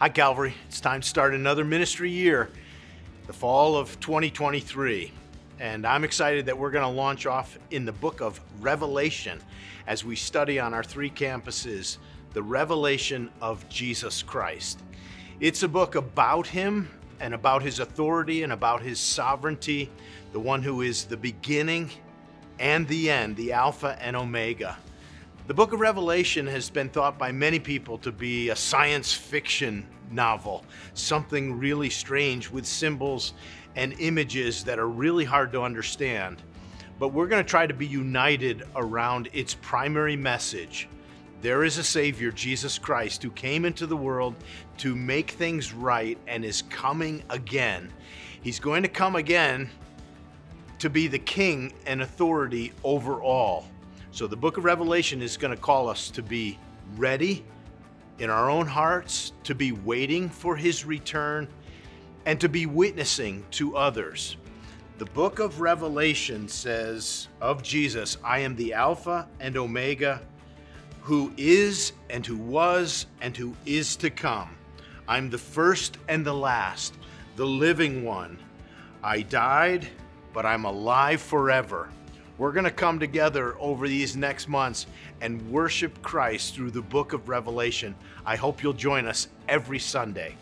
Hi, Calvary. It's time to start another ministry year, the fall of 2023. And I'm excited that we're going to launch off in the book of Revelation as we study on our three campuses the revelation of Jesus Christ. It's a book about him and about his authority and about his sovereignty, the one who is the beginning and the end, the Alpha and Omega. The book of Revelation has been thought by many people to be a science fiction novel, something really strange with symbols and images that are really hard to understand. But we're going to try to be united around its primary message. There is a Savior, Jesus Christ, who came into the world to make things right and is coming again. He's going to come again to be the king and authority over all. So the book of Revelation is going to call us to be ready in our own hearts, to be waiting for his return, and to be witnessing to others. The book of Revelation says of Jesus, I am the Alpha and Omega, who is and who was and who is to come. I'm the first and the last, the living one. I died, but I'm alive forever. We're going to come together over these next months and worship Christ through the book of Revelation. I hope you'll join us every Sunday.